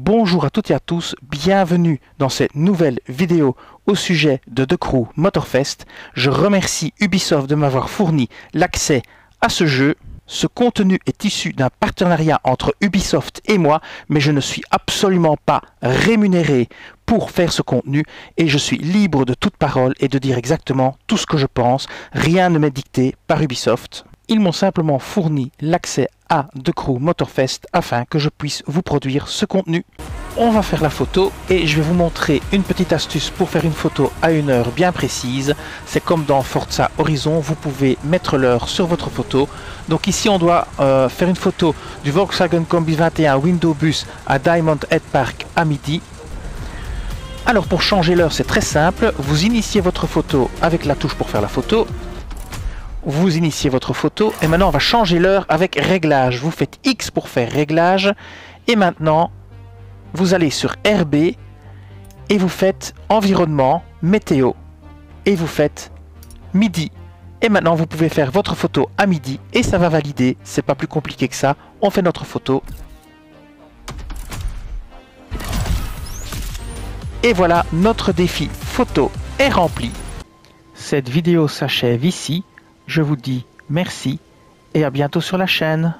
Bonjour à toutes et à tous, bienvenue dans cette nouvelle vidéo au sujet de The Crew Motorfest. Je remercie Ubisoft de m'avoir fourni l'accès à ce jeu. Ce contenu est issu d'un partenariat entre Ubisoft et moi, mais je ne suis absolument pas rémunéré pour faire ce contenu et je suis libre de toute parole et de dire exactement tout ce que je pense. Rien ne m'est dicté par Ubisoft. Ils m'ont simplement fourni l'accès à The Crew Motorfest afin que je puisse vous produire ce contenu. On va faire la photo et je vais vous montrer une petite astuce pour faire une photo à une heure bien précise. C'est comme dans Forza Horizon, vous pouvez mettre l'heure sur votre photo. Donc ici on doit euh, faire une photo du Volkswagen Combi 21 Window Bus à Diamond Head Park à midi. Alors pour changer l'heure c'est très simple, vous initiez votre photo avec la touche pour faire la photo vous initiez votre photo et maintenant on va changer l'heure avec réglage. Vous faites X pour faire réglage et maintenant vous allez sur RB et vous faites environnement, météo et vous faites midi. Et maintenant vous pouvez faire votre photo à midi et ça va valider, c'est pas plus compliqué que ça. On fait notre photo. Et voilà, notre défi photo est rempli. Cette vidéo s'achève ici. Je vous dis merci et à bientôt sur la chaîne.